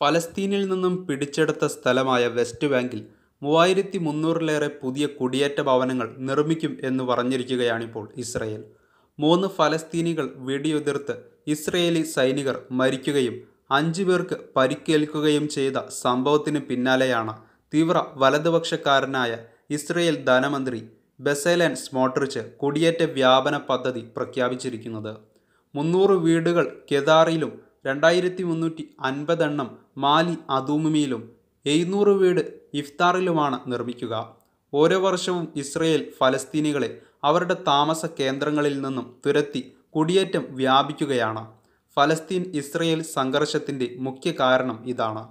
ഫലസ്തീനിൽ നിന്നും പിടിച്ചെടുത്ത സ്ഥലമായ വെസ്റ്റ് ബാങ്കിൽ മൂവായിരത്തി മുന്നൂറിലേറെ പുതിയ കുടിയേറ്റ ഭവനങ്ങൾ നിർമ്മിക്കും എന്ന് പറഞ്ഞിരിക്കുകയാണിപ്പോൾ ഇസ്രയേൽ. മൂന്ന് ഫലസ്തീനികൾ വെടിയുതിർത്ത് ഇസ്രയേലി സൈനികർ മരിക്കുകയും അഞ്ചു പേർക്ക് പരിക്കേൽക്കുകയും ചെയ്ത സംഭവത്തിന് പിന്നാലെയാണ് തീവ്ര വലതുപക്ഷക്കാരനായ ഇസ്രയേൽ ധനമന്ത്രി ബെസേലൻ സ്മോട്രിച്ച് കുടിയേറ്റ വ്യാപന പദ്ധതി പ്രഖ്യാപിച്ചിരിക്കുന്നത്. മുന്നൂറ് വീടുകൾ കെദാറിലും രണ്ടായിരത്തി മുന്നൂറ്റി അൻപതെണ്ണം മാലി അതൂമിയിലും എഴുന്നൂറ് വീട് ഇഫ്താറിലുമാണ് നിർമ്മിക്കുക. ഓരോ വർഷവും ഇസ്രയേൽ ഫലസ്തീനികളെ അവരുടെ താമസ കേന്ദ്രങ്ങളിൽ നിന്നും തുരത്തി കുടിയേറ്റം വ്യാപിക്കുകയാണ്. ഫലസ്തീൻ ഇസ്രയേൽ സംഘർഷത്തിന്റെ മുഖ്യ കാരണം ഇതാണ്.